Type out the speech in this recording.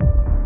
you